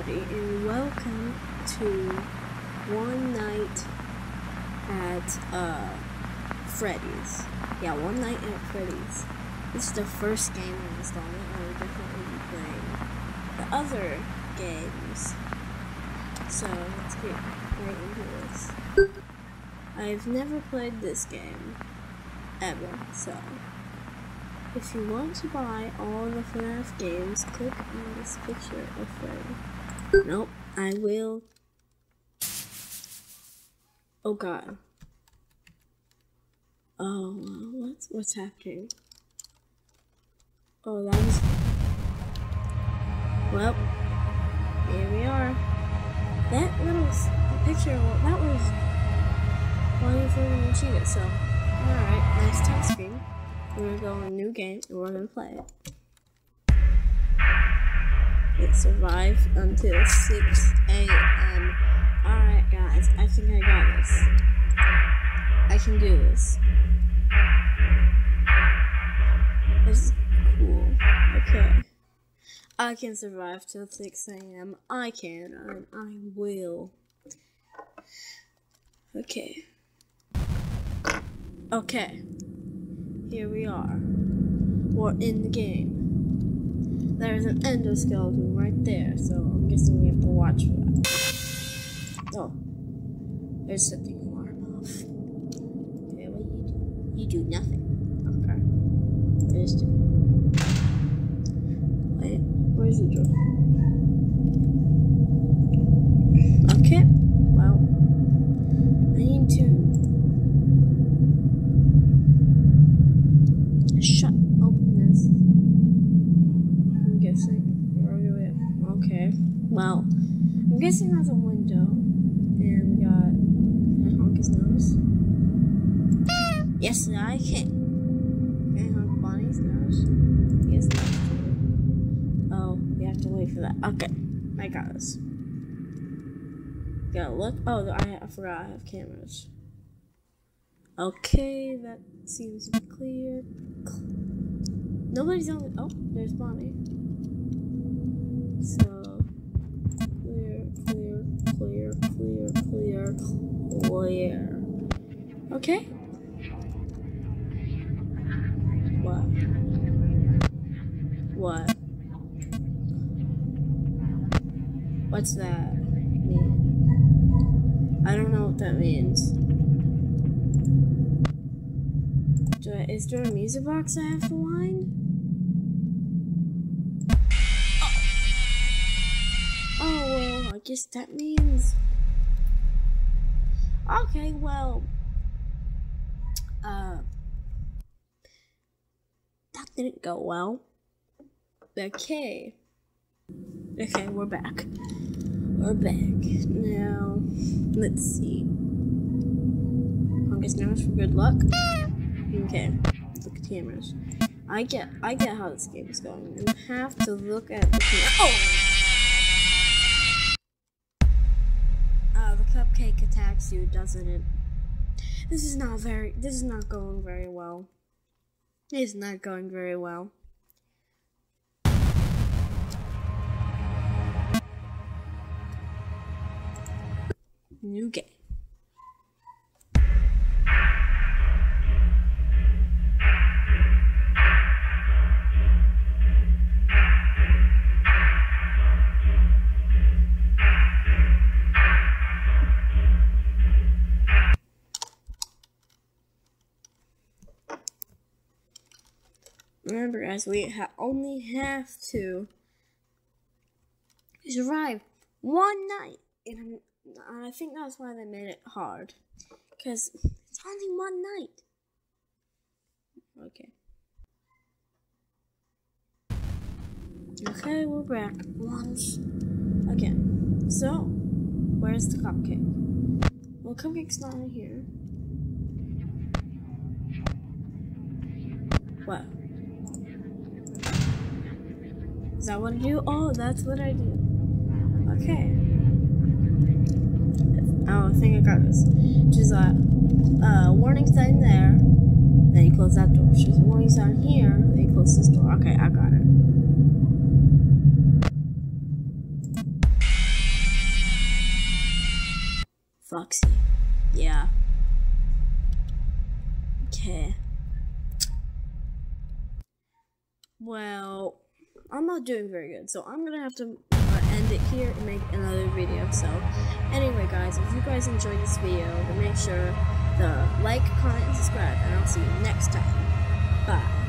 everybody, and welcome to One Night at uh, Freddy's. Yeah, One Night at Freddy's. This is the first game in installment. I will definitely be playing the other games. So let's get right into this. I've never played this game ever, so if you want to buy all the FNAF games, click on this picture of Freddy. Nope, I will. Oh god. Oh, what's what's happening? Oh, that was. Well, here we are. That little picture, well, that was while you're filming Chica, so alright, nice touch screen. We're gonna go on a new game and we're gonna play it. It survived until 6 a.m. Alright guys, I think I got this. I can do this. This is cool. Okay. I can survive till 6 a.m. I can, and I will. Okay. Okay. Here we are. We're in the game. There's an endoskeleton right there, so I'm guessing we have to watch for that. Oh. There's something alarm off. Okay, what you do? You do nothing. Okay. There's the... Wait, where's the door? Okay. Well, I'm guessing that's a window, and we got. Can I honk his nose? Yes, I can. Can I honk Bonnie's nose? Yes. Oh, we have to wait for that. Okay, I got this. Gotta look. Oh, I, I forgot I have cameras. Okay, that seems clear. Nobody's on. Oh, there's Bonnie. So, clear, clear, clear, clear, clear, clear. Okay. What? What? What's that mean? I don't know what that means. Do I, is there a music box I have to wind? Guess that means... Okay, well... Uh... That didn't go well. Okay. Okay, we're back. We're back. Now, let's see. Now it's for good luck. Okay, look at cameras. I get, I get how this game is going. You have to look at the camera. Oh! Cupcake attacks you, doesn't it? This is not very, this is not going very well. It's not going very well. New game. Remember, guys, we ha only have to survive one night. And I think that's why they made it hard. Because it's only one night. Okay. Okay, we're back once again. So, where's the cupcake? Well, cupcake's not in here. What? Is that what I do? Oh, that's what I do. Okay. Oh, I think I got this. Just a warning sign there. Then you close that door. She's a warning sign here. Then you close this door. Okay, I got it. Foxy. Yeah. Okay. Well, I'm not doing very good, so I'm gonna have to uh, end it here and make another video. So, anyway, guys, if you guys enjoyed this video, then make sure to like, comment, and subscribe, and I'll see you next time.